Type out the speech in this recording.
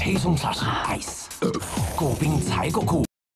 黑松沙士，ice，够冰才够酷。